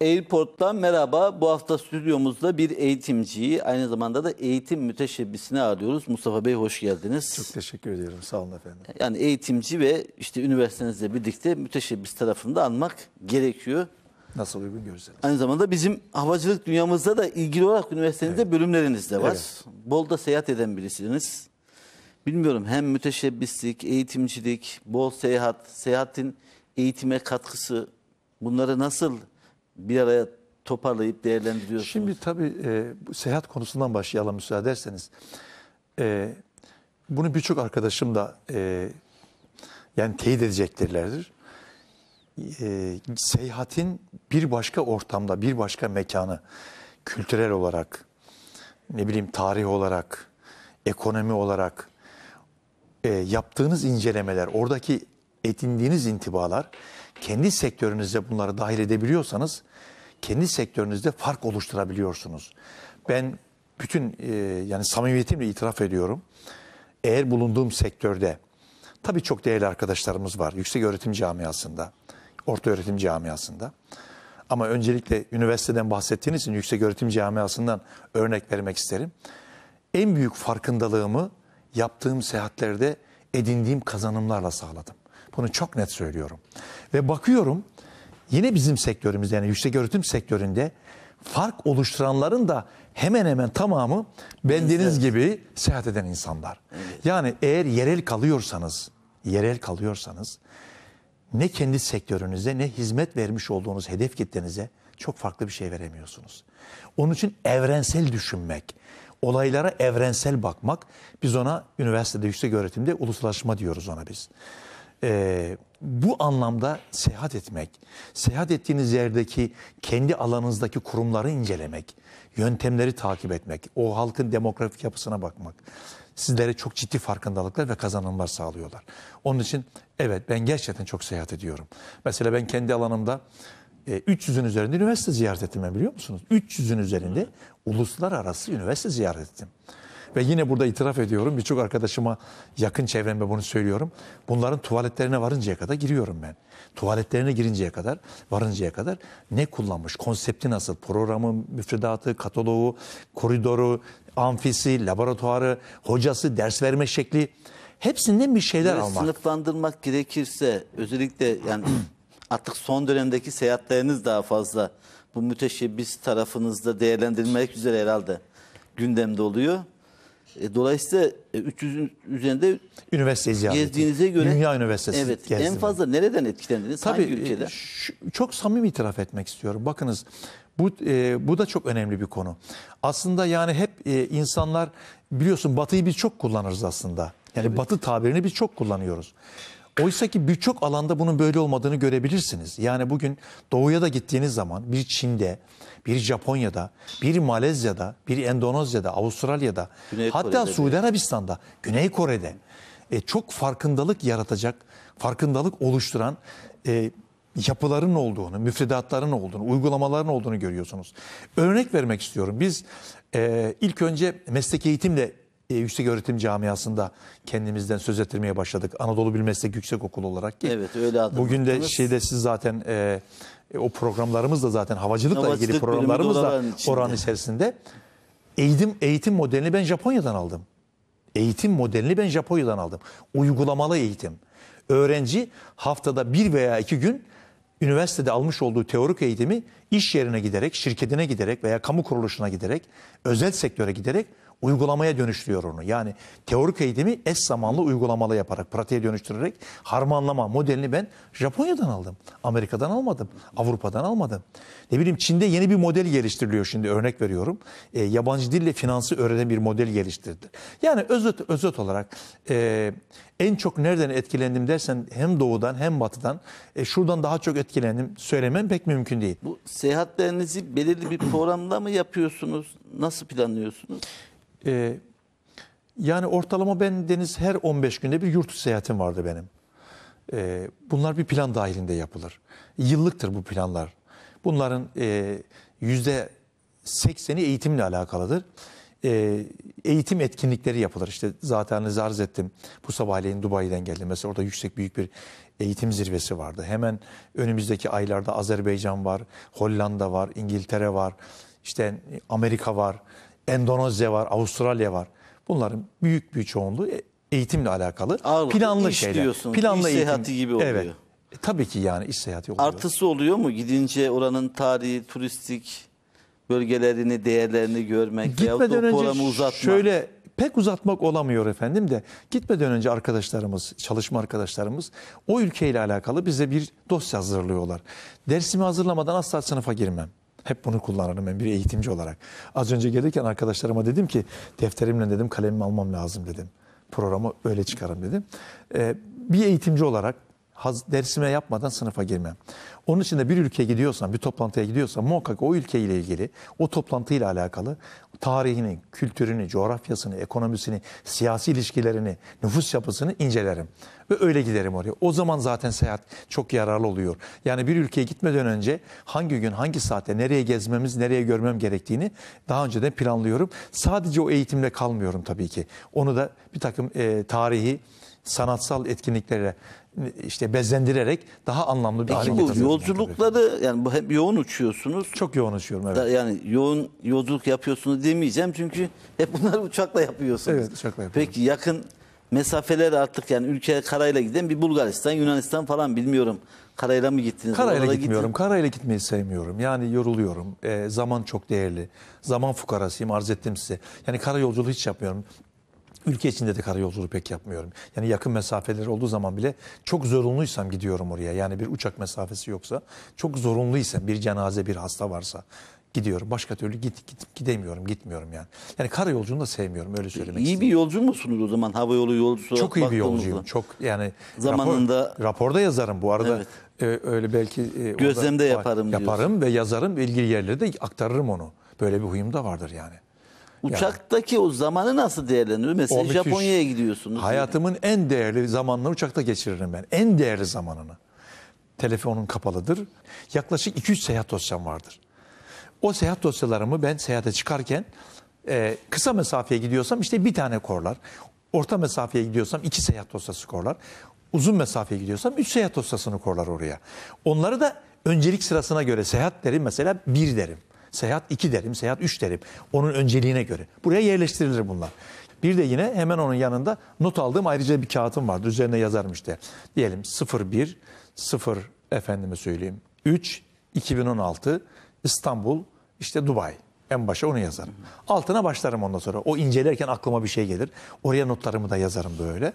Airport'tan merhaba. Bu hafta stüdyomuzda bir eğitimciyi, aynı zamanda da eğitim müteşebbisini arıyoruz. Mustafa Bey hoş geldiniz. Çok teşekkür ediyorum. Sağ olun efendim. Yani eğitimci ve işte üniversitenizle birlikte müteşebbis tarafında almak gerekiyor. Nasıl uygun görürseniz. Aynı zamanda bizim havacılık dünyamızda da ilgili olarak üniversitenizde bölümleriniz de var. Evet. Bolda seyahat eden birisiniz. Bilmiyorum hem müteşebbislik, eğitimcilik, bol seyahat, seyahatin eğitime katkısı bunları nasıl bir araya toparlayıp değerlendiriyorsunuz? Şimdi tabii e, bu seyahat konusundan başlayalım müsaade ederseniz. E, bunu birçok arkadaşım da e, yani teyit edecektirlerdir. E, seyahatin bir başka ortamda, bir başka mekanı, kültürel olarak, ne bileyim tarih olarak, ekonomi olarak e, yaptığınız incelemeler, oradaki edindiğiniz intibalar, kendi sektörünüzde bunları dahil edebiliyorsanız, kendi sektörünüzde fark oluşturabiliyorsunuz. Ben bütün e, yani samimiyetimle itiraf ediyorum. Eğer bulunduğum sektörde, tabii çok değerli arkadaşlarımız var yüksek öğretim camiasında, orta öğretim camiasında. Ama öncelikle üniversiteden bahsettiğiniz için yüksek öğretim camiasından örnek vermek isterim. En büyük farkındalığımı yaptığım seyahatlerde edindiğim kazanımlarla sağladım. Bunu çok net söylüyorum. Ve bakıyorum yine bizim sektörümüzde yani yüksek öğretim sektöründe fark oluşturanların da hemen hemen tamamı bendeniz gibi seyahat eden insanlar. Yani eğer yerel kalıyorsanız, yerel kalıyorsanız ne kendi sektörünüze ne hizmet vermiş olduğunuz hedef kitlenize çok farklı bir şey veremiyorsunuz. Onun için evrensel düşünmek, olaylara evrensel bakmak, biz ona üniversitede yüksek öğretimde uluslaşma diyoruz ona biz. Ee, bu anlamda seyahat etmek, seyahat ettiğiniz yerdeki kendi alanınızdaki kurumları incelemek, yöntemleri takip etmek, o halkın demografik yapısına bakmak sizlere çok ciddi farkındalıklar ve kazanımlar sağlıyorlar. Onun için evet ben gerçekten çok seyahat ediyorum. Mesela ben kendi alanımda e, 300'ün üzerinde üniversite ziyaret ettim biliyor musunuz? 300'ün üzerinde uluslararası üniversite ziyaret ettim. Ve yine burada itiraf ediyorum. Birçok arkadaşıma yakın çevremde bunu söylüyorum. Bunların tuvaletlerine varıncaya kadar giriyorum ben. Tuvaletlerine girinceye kadar, varıncaya kadar ne kullanmış, konsepti nasıl, programı, müfredatı, kataloğu, koridoru, amfisi, laboratuvarı, hocası, ders verme şekli hepsinden bir şeyler Böyle almak. Sınıflandırmak gerekirse özellikle yani artık son dönemdeki seyahatleriniz daha fazla bu müteşebbis tarafınızda değerlendirilmek üzere herhalde gündemde oluyor. E, dolayısıyla e, 300'ün üzerinde Üniversite ziyareti. gezdiğinize göre Dünya Üniversitesi Evet. gezdim En fazla nereden etkilendiniz? Tabii Hangi ülkeden? e, şu- çok samimi itiraf etmek istiyorum. Bakınız bu e, bu da çok önemli bir konu. Aslında yani hep e, insanlar biliyorsun Batı'yı biz çok kullanırız aslında. Yani Batı tabirini biz çok kullanıyoruz. Oysa ki birçok alanda bunun böyle olmadığını görebilirsiniz. Yani bugün doğuya da gittiğiniz zaman bir Çin'de, bir Japonya'da, bir Malezya'da, bir Endonezya'da, Avustralya'da, Güney hatta Kore'de de. Suudi Arabistan'da, Güney Kore'de e, çok farkındalık yaratacak, farkındalık oluşturan e, yapıların olduğunu, müfredatların olduğunu, uygulamaların olduğunu görüyorsunuz. Örnek vermek istiyorum. Biz e, ilk önce meslek eğitimle e, yüksek öğretim camiasında kendimizden söz ettirmeye başladık. Anadolu Bil Meslek Yüksek Okulu olarak ki. Evet, öyle adım Bugün de şeyde siz zaten e, e, o programlarımız da zaten havacılıkla Havacılık ilgili programlarımız da oranın içerisinde. Eğitim eğitim modelini ben Japonya'dan aldım. Eğitim modelini ben Japonya'dan aldım. Uygulamalı eğitim. Öğrenci haftada bir veya iki gün üniversitede almış olduğu teorik eğitimi iş yerine giderek, şirketine giderek veya kamu kuruluşuna giderek, özel sektöre giderek uygulamaya dönüştürüyor onu. Yani teorik eğitimi eş zamanlı uygulamalı yaparak, pratiğe dönüştürerek harmanlama modelini ben Japonya'dan aldım. Amerika'dan almadım. Avrupa'dan almadım. Ne bileyim Çin'de yeni bir model geliştiriliyor şimdi örnek veriyorum. E, yabancı dille finansı öğrenen bir model geliştirdi. Yani özet, özet olarak e, en çok nereden etkilendim dersen hem doğudan hem batıdan e, şuradan daha çok etkilendim söylemem pek mümkün değil. Bu seyahatlerinizi belirli bir programda mı yapıyorsunuz? Nasıl planlıyorsunuz? Ee, yani ortalama ben Deniz her 15 günde bir yurt seyahatim vardı benim. Ee, bunlar bir plan dahilinde yapılır. Yıllıktır bu planlar. Bunların e, yüzde 80'i eğitimle alakalıdır. e, eğitim etkinlikleri yapılır. İşte zaten arz ettim. Bu sabahleyin Dubai'den geldim. Mesela orada yüksek büyük bir eğitim zirvesi vardı. Hemen önümüzdeki aylarda Azerbaycan var, Hollanda var, İngiltere var, işte Amerika var, Endonezya var, Avustralya var. Bunların büyük bir çoğunluğu e- eğitimle alakalı. Ağırlıklı planlı iş şeyler. diyorsunuz. Planlı İş eğitim. seyahati gibi oluyor. Evet. E, Tabii ki yani iş seyahati oluyor. Artısı oluyor mu gidince oranın tarihi, turistik bölgelerini, değerlerini görmek veyahut da o Gitmeden önce uzatmak? şöyle pek uzatmak olamıyor efendim de gitmeden önce arkadaşlarımız, çalışma arkadaşlarımız o ülkeyle alakalı bize bir dosya hazırlıyorlar. Dersimi hazırlamadan asla sınıfa girmem. Hep bunu kullanırım ben bir eğitimci olarak. Az önce gelirken arkadaşlarıma dedim ki defterimle dedim kalemimi almam lazım dedim. Programı öyle çıkarım dedim. Ee, bir eğitimci olarak dersime yapmadan sınıfa girmem. Onun için de bir ülkeye gidiyorsam, bir toplantıya gidiyorsam muhakkak o ülkeyle ilgili, o toplantıyla alakalı tarihini, kültürünü, coğrafyasını, ekonomisini, siyasi ilişkilerini, nüfus yapısını incelerim. Ve öyle giderim oraya. O zaman zaten seyahat çok yararlı oluyor. Yani bir ülkeye gitmeden önce hangi gün, hangi saatte, nereye gezmemiz, nereye görmem gerektiğini daha önceden planlıyorum. Sadece o eğitimle kalmıyorum tabii ki. Onu da bir takım e, tarihi, sanatsal etkinliklerle işte bezendirerek daha anlamlı bir hale Peki bu getiriyorum. tabii. yolculukları yani bu hep yoğun uçuyorsunuz. çok yoğun uçuyorum evet. Da- Yani yoğun yolculuk yapıyorsunuz demeyeceğim çünkü hep bunları uçakla yapıyorsunuz. Evet, uçakla yapıyorum. Peki yakın mesafeler artık yani ülkeye karayla giden bir Bulgaristan, Yunanistan falan bilmiyorum. Karayla mı gittiniz? Karayla Oralara gitmiyorum. gittin- Karayla gitmeyi sevmiyorum. Yani yoruluyorum. Ee, zaman çok değerli. Zaman fukarasıyım arz ettim size. Yani kara yolculuğu hiç yapmıyorum. Ülke içinde de kara yolculuğu pek yapmıyorum. Yani yakın mesafeler olduğu zaman bile çok zorunluysam gidiyorum oraya. Yani bir uçak mesafesi yoksa çok zorunluysam bir cenaze bir hasta varsa gidiyorum. Başka türlü git, git gidemiyorum, gitmiyorum yani. Yani kara yolculuğunu da sevmiyorum öyle söylemek İyi istiyorum. bir yolcu musunuz o zaman hava yolu yolcusu Çok iyi bir yolcuyum. Çok yani Zamanında- rapor, raporda yazarım bu arada. Evet. e, öyle belki e, orada- Gözlemde yaparım Yaparım ve yazarım ve ilgili yerlere de aktarırım onu. Böyle bir huyum da vardır yani. Uçaktaki o zamanı nasıl değerlendiriyor? Mesela O müthiş. Japonya'ya gidiyorsunuz. Hayatımın en değerli zamanını uçakta geçiririm ben. En değerli zamanını. Telefonum kapalıdır. Yaklaşık 200 seyahat dosyam vardır. O seyahat dosyalarımı ben seyahate çıkarken e, kısa mesafeye gidiyorsam işte bir tane korlar. Orta mesafeye gidiyorsam iki seyahat dosyası korlar. Uzun mesafeye gidiyorsam üç seyahat dosyasını korlar oraya. Onları da öncelik sırasına göre seyahat derim mesela bir derim. Seyahat iki derim, seyahat üç derim. Onun önceliğine göre. Buraya yerleştirilir bunlar. Bir de yine hemen onun yanında not aldığım ayrıca bir kağıtım vardı. Üzerine yazarım işte. Diyelim 01, 0 efendime söyleyeyim. 3, 2016, İstanbul, işte Dubai. En başa onu yazarım. Altına başlarım ondan sonra. O incelerken aklıma bir şey gelir. Oraya notlarımı da yazarım böyle.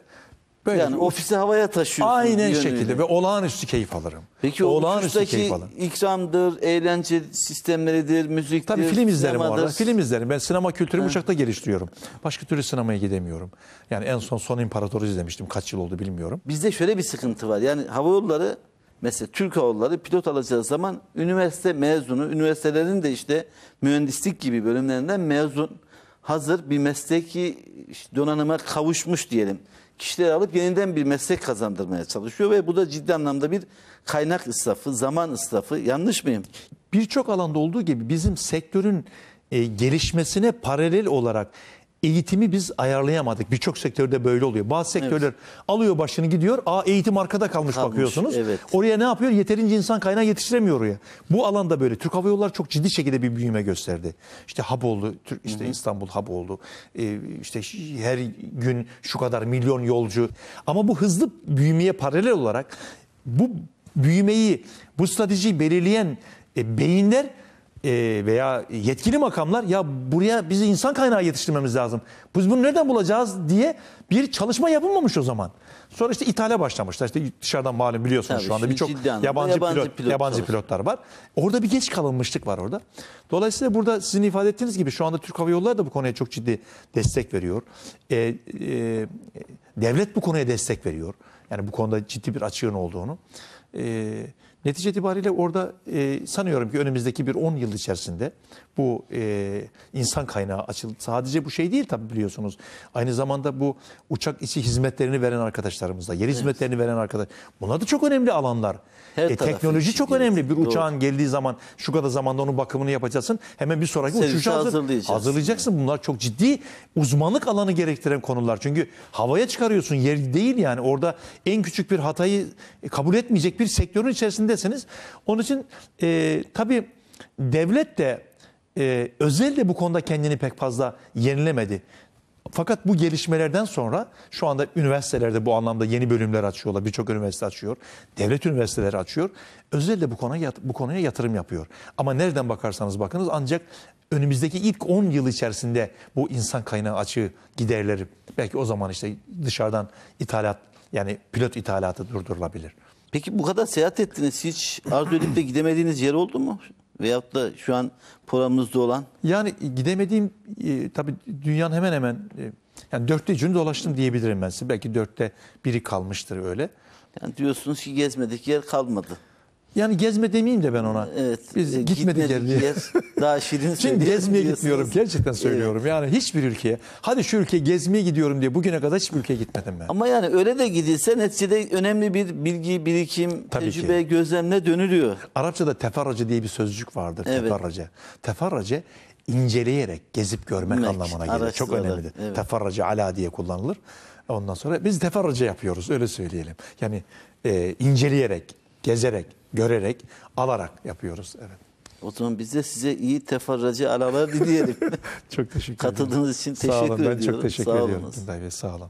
Böyle yani ofise havaya taşıyorsunuz. Aynen yönüyle. şekilde ve olağanüstü keyif alırım. Peki olağanüstü keyif alırım. ikramdır, eğlence sistemleridir, müziktir, Tabii film izlerim bu sinemadır. arada. Film izlerim. Ben sinema kültürümü uçakta geliştiriyorum. Başka türlü sinemaya gidemiyorum. Yani en son Son İmparatoru izlemiştim. Kaç yıl oldu bilmiyorum. Bizde şöyle bir sıkıntı var. Yani hava yolları mesela Türk Hava Yolları pilot alacağı zaman üniversite mezunu, üniversitelerin de işte mühendislik gibi bölümlerinden mezun hazır bir mesleki donanıma kavuşmuş diyelim. Kişileri alıp yeniden bir meslek kazandırmaya çalışıyor ve bu da ciddi anlamda bir kaynak israfı, zaman israfı. Yanlış mıyım? Birçok alanda olduğu gibi bizim sektörün e, gelişmesine paralel olarak eğitimi biz ayarlayamadık. Birçok sektörde böyle oluyor. Bazı sektörler alıyor başını gidiyor. Aa eğitim arkada kalmış, Kalmış, bakıyorsunuz. evet. Oraya ne yapıyor? Yeterince insan kaynağı yetiştiremiyor oraya. Bu alanda böyle. Türk Hava Yolları çok ciddi şekilde bir büyüme gösterdi. İşte hub oldu. Türk, işte İstanbul hub oldu. Ee, işte her gün şu kadar milyon yolcu. Ama bu hızlı büyümeye paralel olarak bu büyümeyi, bu stratejiyi belirleyen e, beyinler e, veya yetkili makamlar ya buraya bizi insan kaynağı yetiştirmemiz lazım. Biz bunu nereden bulacağız diye bir çalışma yapılmamış o zaman. Sonra işte ithale başlamışlar. İşte dışarıdan malum biliyorsunuz Tabii, şu anda birçok yabancı, yabancı pilot, pilot yabancı çalışıyor. pilotlar var. Orada bir geç kalınmışlık var orada. Dolayısıyla burada sizin ifade ettiğiniz gibi şu anda Türk Hava Yolları da bu konuya çok ciddi destek veriyor. E, e, devlet bu konuya destek veriyor. Yani bu konuda ciddi bir açığın olduğunu. E, Netice itibariyle orada e, sanıyorum ki önümüzdeki bir 10 yıl içerisinde bu e, insan kaynağı açıldı. Sadece bu şey değil tabii biliyorsunuz. Aynı zamanda bu uçak içi hizmetlerini veren arkadaşlarımız da, yer hizmetlerini veren arkadaş. Bunlar da çok önemli alanlar. Her E, teknoloji çok değil. önemli. Bir Doğru. uçağın geldiği zaman şu kadar zamanda onun bakımını yapacaksın. Hemen bir sonraki Servise uçuşa hazır, hazırlayacağız. hazırlayacaksın. Bunlar çok ciddi uzmanlık alanı gerektiren konular. Çünkü havaya çıkarıyorsun yer değil yani. Orada en küçük bir hatayı kabul etmeyecek bir sektörün içerisindesiniz. Onun için e, tabii devlet de e, özel de bu konuda kendini pek fazla yenilemedi. Fakat bu gelişmelerden sonra şu anda üniversitelerde bu anlamda yeni bölümler açıyorlar. Birçok üniversite açıyor. Devlet üniversiteleri açıyor. Özel de bu konuya, bu konuya yatırım yapıyor. Ama nereden bakarsanız bakınız ancak önümüzdeki ilk 10 yıl içerisinde bu insan kaynağı açığı giderleri belki o zaman işte dışarıdan ithalat yani pilot ithalatı durdurulabilir. Peki bu kadar seyahat ettiniz. Hiç arzu edip de gidemediğiniz yer oldu mu? Veyahut da şu an programınızda olan? Yani gidemediğim e, tabii dünyanın hemen hemen e, yani dörtte üçünü dolaştım diyebilirim ben size. Belki dörtte biri kalmıştır öyle. Yani diyorsunuz ki gezmedik yer kalmadı. Yani gezme demeyeyim de ben ona. Evet. Biz e, gitmedik diye. yer daha şirin Şimdi gezmeye gitmiyorum. Gerçekten söylüyorum. Yani hiçbir ülkeye. Hadi şu ülkeye gezmeye gidiyorum diye bugüne kadar hiçbir ülkeye gitmedim ben. Ama yani öyle de gidilse neticede önemli bir bilgi, birikim, Tabii tecrübe, gözlemle dönülüyor. Arapçada teferracı diye bir sözcük vardır. Evet. Teferracı. Teferracı inceleyerek, gezip görmek Bilmek, anlamına gelir. Çok önemlidir. evet. Teferracı ala diye kullanılır. Ondan sonra biz teferracı yapıyoruz öyle söyleyelim. Yani e, inceleyerek, gezerek, görerek, alarak yapıyoruz. Evet. O zaman biz de size iyi teferracı aralar dileyelim. Çok teşekkür ederim. Katıldığınız için Sağ olun. teşekkür Ben ediyorum. çok teşekkür Sağ ediyorum. Bey, sağ olun.